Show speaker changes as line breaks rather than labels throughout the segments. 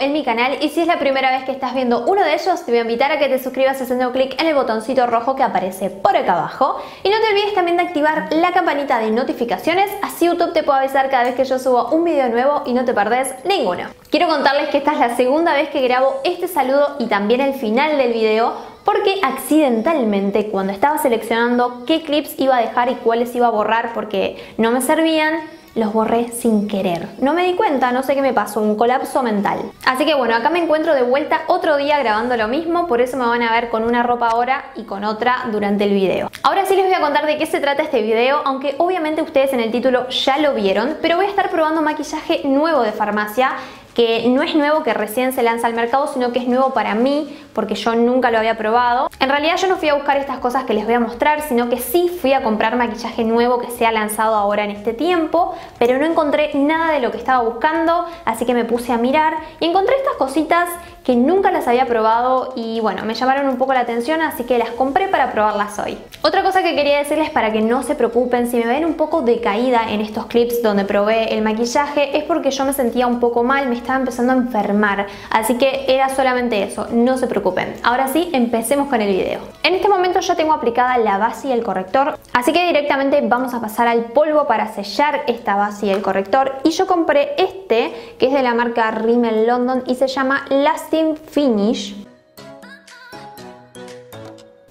en mi canal y si es la primera vez que estás viendo uno de ellos te voy a invitar a que te suscribas haciendo clic en el botoncito rojo que aparece por acá abajo y no te olvides también de activar la campanita de notificaciones así YouTube te puede avisar cada vez que yo subo un video nuevo y no te perdés ninguno. Quiero contarles que esta es la segunda vez que grabo este saludo y también el final del video porque accidentalmente cuando estaba seleccionando qué clips iba a dejar y cuáles iba a borrar porque no me servían, los borré sin querer. No me di cuenta, no sé qué me pasó, un colapso mental. Así que bueno, acá me encuentro de vuelta otro día grabando lo mismo, por eso me van a ver con una ropa ahora y con otra durante el video. Ahora sí les voy a contar de qué se trata este video, aunque obviamente ustedes en el título ya lo vieron, pero voy a estar probando maquillaje nuevo de farmacia que no es nuevo, que recién se lanza al mercado, sino que es nuevo para mí, porque yo nunca lo había probado. En realidad yo no fui a buscar estas cosas que les voy a mostrar, sino que sí fui a comprar maquillaje nuevo que se ha lanzado ahora en este tiempo, pero no encontré nada de lo que estaba buscando, así que me puse a mirar y encontré estas cositas que nunca las había probado y bueno, me llamaron un poco la atención, así que las compré para probarlas hoy. Otra cosa que quería decirles para que no se preocupen, si me ven un poco decaída en estos clips donde probé el maquillaje, es porque yo me sentía un poco mal, me estaba empezando a enfermar, así que era solamente eso, no se preocupen. Ahora sí, empecemos con el video. En este momento ya tengo aplicada la base y el corrector, así que directamente vamos a pasar al polvo para sellar esta base y el corrector y yo compré este que es de la marca Rimmel London y se llama Lasting Finish.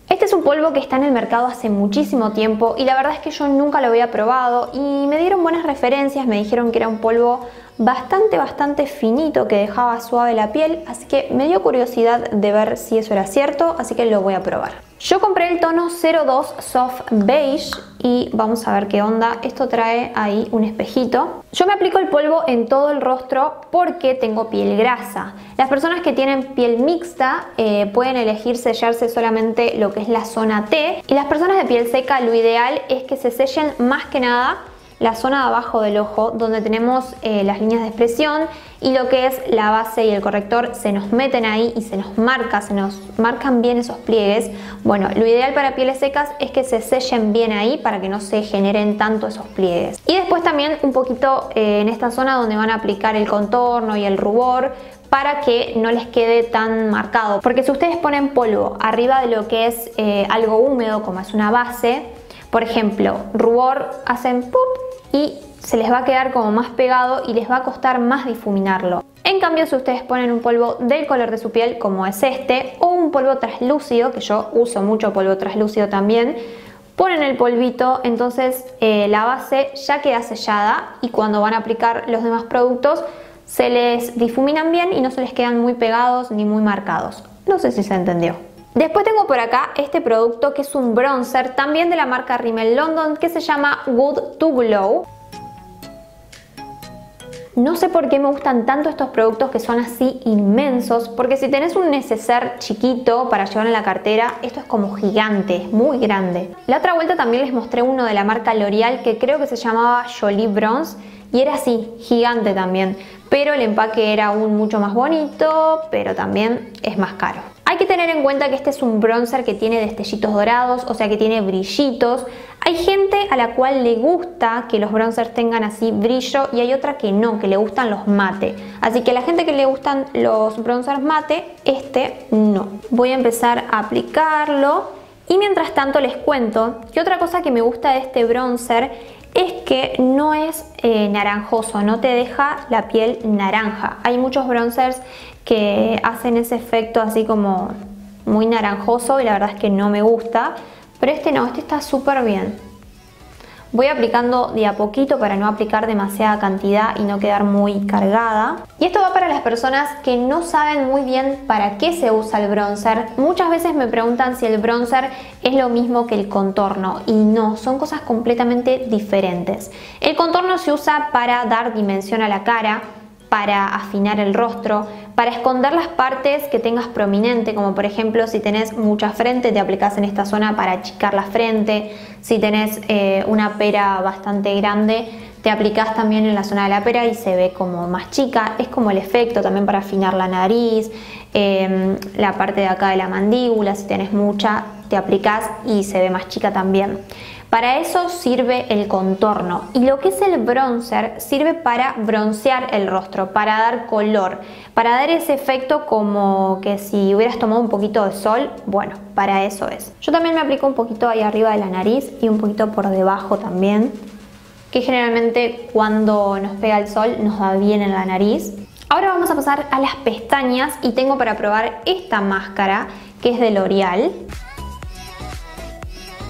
Este es un polvo que está en el mercado hace muchísimo tiempo y la verdad es que yo nunca lo había probado y me dieron buenas referencias, me dijeron que era un polvo bastante bastante finito que dejaba suave la piel, así que me dio curiosidad de ver si eso era cierto, así que lo voy a probar. Yo compré el tono 02 Soft Beige y vamos a ver qué onda. Esto trae ahí un espejito. Yo me aplico el polvo en todo el rostro porque tengo piel grasa. Las personas que tienen piel mixta eh, pueden elegir sellarse solamente lo que es la zona T y las personas de piel seca lo ideal es que se sellen más que nada la zona de abajo del ojo donde tenemos eh, las líneas de expresión y lo que es la base y el corrector se nos meten ahí y se nos marca, se nos marcan bien esos pliegues. Bueno, lo ideal para pieles secas es que se sellen bien ahí para que no se generen tanto esos pliegues. Y después también un poquito eh, en esta zona donde van a aplicar el contorno y el rubor para que no les quede tan marcado. Porque si ustedes ponen polvo arriba de lo que es eh, algo húmedo como es una base, por ejemplo, rubor hacen ¡pum! Y se les va a quedar como más pegado y les va a costar más difuminarlo. En cambio, si ustedes ponen un polvo del color de su piel, como es este, o un polvo translúcido, que yo uso mucho polvo translúcido también, ponen el polvito, entonces eh, la base ya queda sellada y cuando van a aplicar los demás productos se les difuminan bien y no se les quedan muy pegados ni muy marcados. No sé si se entendió. Después tengo por acá este producto que es un bronzer también de la marca Rimmel London que se llama Good to Glow. No sé por qué me gustan tanto estos productos que son así inmensos, porque si tenés un neceser chiquito para llevar en la cartera, esto es como gigante, muy grande. La otra vuelta también les mostré uno de la marca L'Oreal que creo que se llamaba Jolie Bronze y era así, gigante también, pero el empaque era aún mucho más bonito, pero también es más caro. Hay que tener en cuenta que este es un bronzer que tiene destellitos dorados, o sea que tiene brillitos. Hay gente a la cual le gusta que los bronzers tengan así brillo y hay otra que no, que le gustan los mate. Así que a la gente que le gustan los bronzers mate, este no. Voy a empezar a aplicarlo y mientras tanto les cuento que otra cosa que me gusta de este bronzer es que no es eh, naranjoso, no te deja la piel naranja. Hay muchos bronzers que hacen ese efecto así como muy naranjoso y la verdad es que no me gusta, pero este no, este está súper bien. Voy aplicando de a poquito para no aplicar demasiada cantidad y no quedar muy cargada. Y esto va para las personas que no saben muy bien para qué se usa el bronzer. Muchas veces me preguntan si el bronzer es lo mismo que el contorno y no, son cosas completamente diferentes. El contorno se usa para dar dimensión a la cara, para afinar el rostro, para esconder las partes que tengas prominente, como por ejemplo si tenés mucha frente te aplicas en esta zona para achicar la frente, si tenés eh, una pera bastante grande te aplicas también en la zona de la pera y se ve como más chica, es como el efecto también para afinar la nariz, em, la parte de acá de la mandíbula, si tenés mucha te aplicas y se ve más chica también. Para eso sirve el contorno y lo que es el bronzer sirve para broncear el rostro, para dar color, para dar ese efecto como que si hubieras tomado un poquito de sol, bueno, para eso es. Yo también me aplico un poquito ahí arriba de la nariz y un poquito por debajo también, que generalmente cuando nos pega el sol nos va bien en la nariz. Ahora vamos a pasar a las pestañas y tengo para probar esta máscara que es de L'Oreal.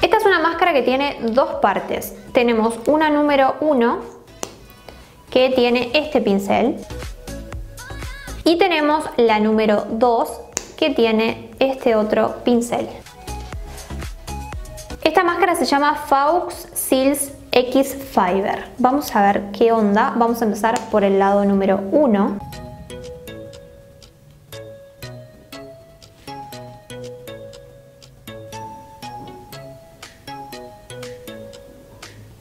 Esta es una máscara que tiene dos partes. Tenemos una número 1 que tiene este pincel y tenemos la número 2 que tiene este otro pincel. Esta máscara se llama Faux Seals X Fiber. Vamos a ver qué onda. Vamos a empezar por el lado número 1.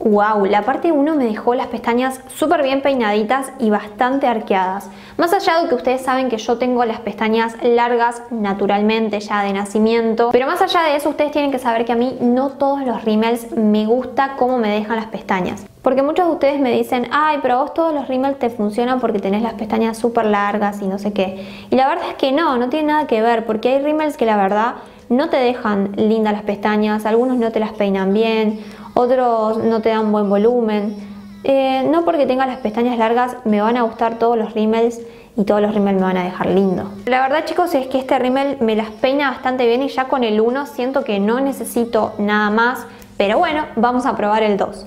Wow, la parte 1 me dejó las pestañas súper bien peinaditas y bastante arqueadas. Más allá de que ustedes saben que yo tengo las pestañas largas naturalmente ya de nacimiento, pero más allá de eso ustedes tienen que saber que a mí no todos los rímels me gusta cómo me dejan las pestañas. Porque muchos de ustedes me dicen, ay, pero vos todos los rímels te funcionan porque tenés las pestañas súper largas y no sé qué. Y la verdad es que no, no tiene nada que ver, porque hay rímels que la verdad no te dejan lindas las pestañas, algunos no te las peinan bien, otros no te dan buen volumen. Eh, no porque tenga las pestañas largas me van a gustar todos los rímels y todos los rímels me van a dejar lindo. La verdad chicos es que este rímel me las peina bastante bien y ya con el 1 siento que no necesito nada más, pero bueno, vamos a probar el 2.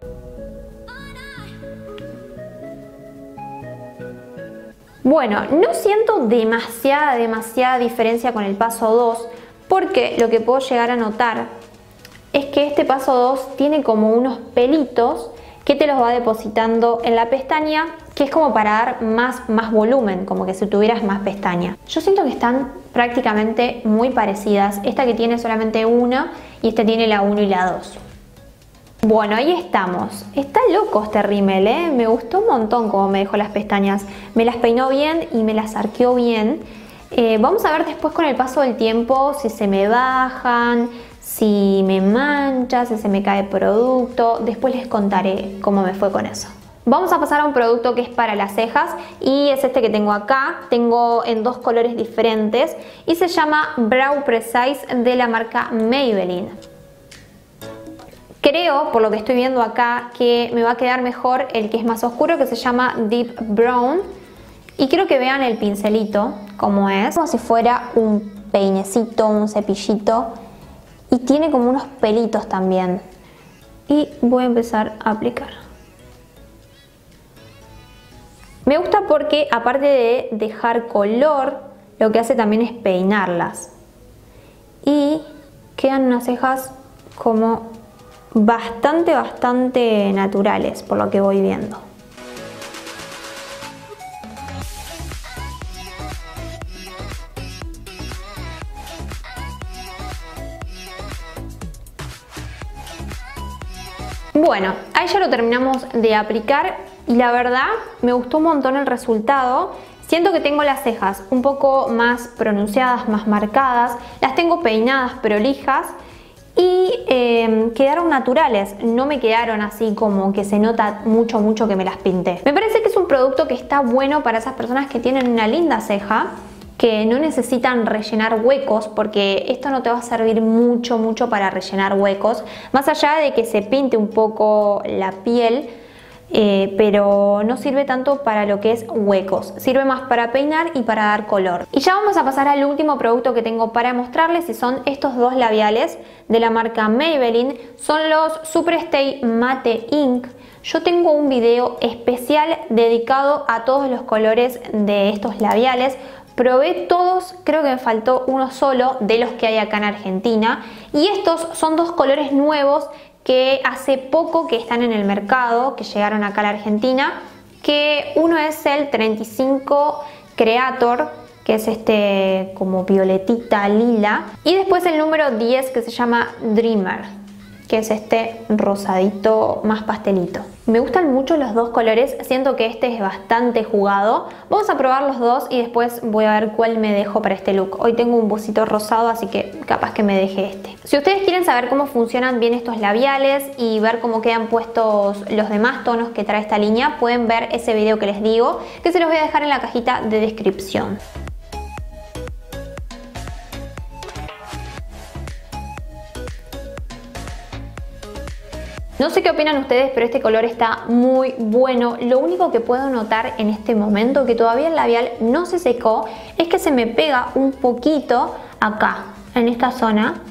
Bueno, no siento demasiada, demasiada diferencia con el paso 2 porque lo que puedo llegar a notar es que este paso 2 tiene como unos pelitos que te los va depositando en la pestaña, que es como para dar más, más volumen, como que si tuvieras más pestaña. Yo siento que están prácticamente muy parecidas. Esta que tiene solamente una y esta tiene la 1 y la 2. Bueno, ahí estamos. Está loco este rímel, ¿eh? Me gustó un montón cómo me dejó las pestañas. Me las peinó bien y me las arqueó bien. Eh, vamos a ver después con el paso del tiempo si se me bajan, si me mancha, si se me cae producto, después les contaré cómo me fue con eso. Vamos a pasar a un producto que es para las cejas y es este que tengo acá, tengo en dos colores diferentes y se llama Brow Precise de la marca Maybelline. Creo, por lo que estoy viendo acá, que me va a quedar mejor el que es más oscuro que se llama Deep Brown y quiero que vean el pincelito como es, como si fuera un peinecito, un cepillito y tiene como unos pelitos también. Y voy a empezar a aplicar. Me gusta porque aparte de dejar color, lo que hace también es peinarlas. Y quedan unas cejas como bastante, bastante naturales por lo que voy viendo. Bueno, ahí ya lo terminamos de aplicar y la verdad me gustó un montón el resultado. Siento que tengo las cejas un poco más pronunciadas, más marcadas, las tengo peinadas pero lijas y em, quedaron naturales, no me quedaron así como que se nota mucho mucho que me las pinté. Me parece que es un producto que está bueno para esas personas que tienen una linda ceja que no necesitan rellenar huecos porque esto no te va a servir mucho mucho para rellenar huecos más allá de que se pinte un poco la piel eh, pero no sirve tanto para lo que es huecos, sirve más para peinar y para dar color. Y ya vamos a pasar al último producto que tengo para mostrarles y son estos dos labiales de la marca Maybelline, son los Super Stay Matte Ink. Yo tengo un video especial dedicado a todos los colores de estos labiales Probé todos, creo que me faltó uno solo de los que hay acá en Argentina. Y estos son dos colores nuevos que hace poco que están en el mercado, que llegaron acá a la Argentina. Que uno es el 35 Creator, que es este como violetita lila. Y después el número 10 que se llama Dreamer. Que es este rosadito más pastelito. Me gustan mucho los dos colores, siento que este es bastante jugado. Vamos a probar los dos y después voy a ver cuál me dejo para este look. Hoy tengo un bocito rosado, así que capaz que me deje este. Si ustedes quieren saber cómo funcionan bien estos labiales y ver cómo quedan puestos los demás tonos que trae esta línea, pueden ver ese video que les digo, que se los voy a dejar en la cajita de descripción. No sé qué opinan ustedes, pero este color está muy bueno. Lo único que puedo notar en este momento, que todavía el labial no se secó, es que se me pega un poquito acá, en esta zona.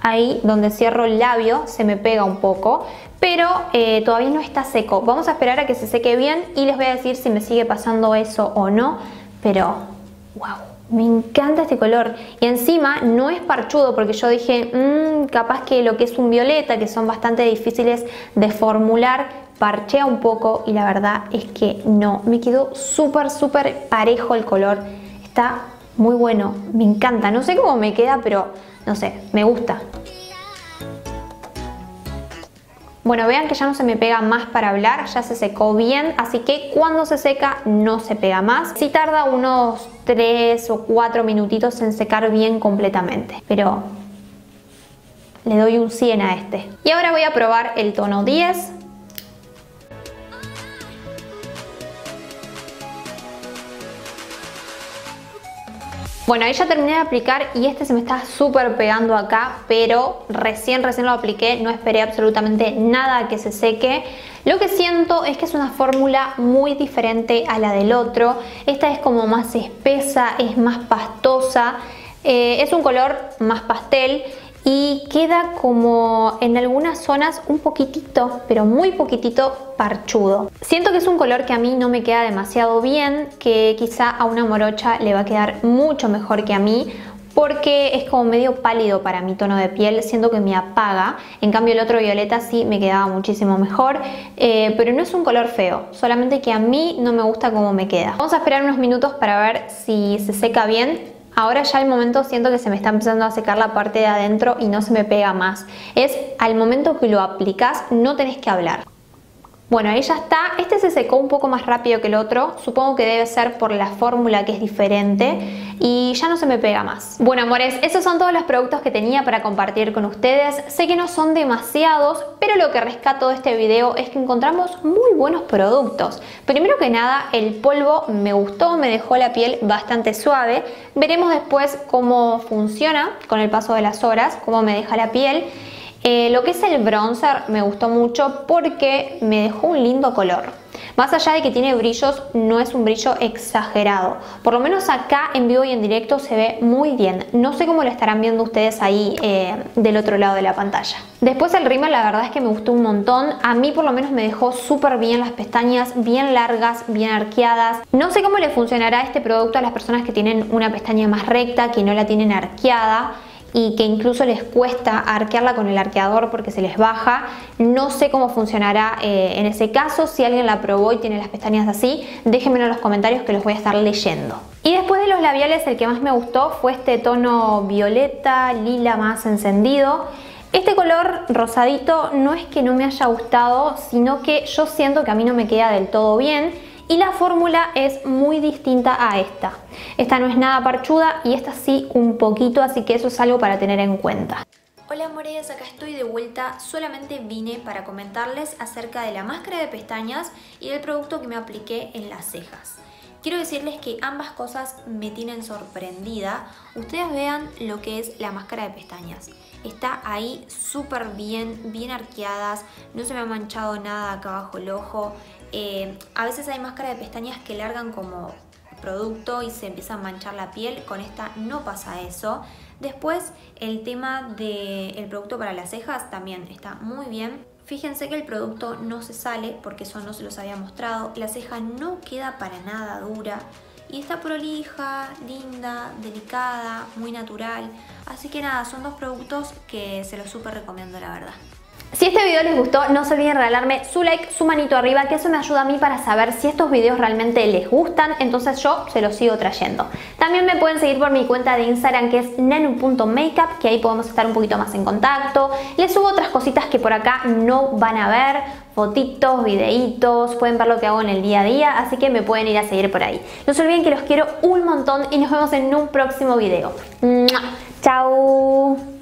Ahí donde cierro el labio se me pega un poco, pero eh, todavía no está seco. Vamos a esperar a que se seque bien y les voy a decir si me sigue pasando eso o no, pero wow. Me encanta este color. Y encima no es parchudo porque yo dije, mmm, capaz que lo que es un violeta, que son bastante difíciles de formular, parchea un poco y la verdad es que no, me quedó súper súper parejo el color, está muy bueno, me encanta, no sé cómo me queda pero no sé, me gusta. Bueno, vean que ya no se me pega más para hablar, ya se secó bien, así que cuando se seca no se pega más. Sí tarda unos 3 o 4 minutitos en secar bien completamente, pero le doy un 100 a este. Y ahora voy a probar el tono 10, Bueno, ahí ya terminé de aplicar y este se me está súper pegando acá, pero recién, recién lo apliqué, no esperé absolutamente nada que se seque. Lo que siento es que es una fórmula muy diferente a la del otro. Esta es como más espesa, es más pastosa, eh, es un color más pastel y queda como en algunas zonas un poquitito, pero muy poquitito parchudo. Siento que es un color que a mí no me queda demasiado bien, que quizá a una morocha le va a quedar mucho mejor que a mí, porque es como medio pálido para mi tono de piel, siento que me apaga. En cambio el otro violeta sí me quedaba muchísimo mejor, eh, pero no es un color feo, solamente que a mí no me gusta cómo me queda. Vamos a esperar unos minutos para ver si se seca bien. Ahora ya al momento siento que se me está empezando a secar la parte de adentro y no se me pega más. Es al momento que lo aplicas no tenés que hablar. Bueno, ahí ya está. Este se secó un poco más rápido que el otro. Supongo que debe ser por la fórmula que es diferente. Y ya no se me pega más. Bueno, amores, esos son todos los productos que tenía para compartir con ustedes. Sé que no son demasiados, pero lo que rescato de este video es que encontramos muy buenos productos. Primero que nada, el polvo me gustó, me dejó la piel bastante suave. Veremos después cómo funciona con el paso de las horas, cómo me deja la piel. Eh, lo que es el bronzer me gustó mucho porque me dejó un lindo color. Más allá de que tiene brillos, no es un brillo exagerado. Por lo menos acá en vivo y en directo se ve muy bien. No sé cómo lo estarán viendo ustedes ahí eh, del otro lado de la pantalla. Después el rímel la verdad es que me gustó un montón. A mí por lo menos me dejó súper bien las pestañas, bien largas, bien arqueadas. No sé cómo le funcionará este producto a las personas que tienen una pestaña más recta, que no la tienen arqueada y que incluso les cuesta arquearla con el arqueador porque se les baja. No sé cómo funcionará eh, en ese caso. Si alguien la probó y tiene las pestañas así, déjenmelo en los comentarios que los voy a estar leyendo. Y después de los labiales, el que más me gustó fue este tono violeta, lila más encendido. Este color rosadito no es que no me haya gustado, sino que yo siento que a mí no me queda del todo bien y la fórmula es muy distinta a esta. Esta no es nada parchuda y esta sí un poquito, así que eso es algo para tener en cuenta. Hola amores, acá estoy de vuelta, solamente vine para comentarles acerca de la máscara de pestañas y del producto que me apliqué en las cejas. Quiero decirles que ambas cosas me tienen sorprendida. Ustedes vean lo que es la máscara de pestañas. Está ahí súper bien, bien arqueadas, no se me ha manchado nada acá abajo el ojo. Eh, a veces hay máscara de pestañas que largan como producto y se empieza a manchar la piel. Con esta no pasa eso. Después el tema del producto para las cejas también está muy bien. Fíjense que el producto no se sale porque eso no se los había mostrado. La ceja no queda para nada dura y está prolija, linda, delicada, muy natural. Así que nada, son dos productos que se los súper recomiendo la verdad. Si este video les gustó, no se olviden regalarme su like, su manito arriba, que eso me ayuda a mí para saber si estos videos realmente les gustan, entonces yo se los sigo trayendo. También me pueden seguir por mi cuenta de Instagram que es nenu.makeup, que ahí podemos estar un poquito más en contacto. Les subo otras cositas que por acá no van a ver, fotitos, videitos, pueden ver lo que hago en el día a día, así que me pueden ir a seguir por ahí. No se olviden que los quiero un montón y nos vemos en un próximo video. ¡Chao!